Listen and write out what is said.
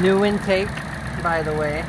New intake, by the way.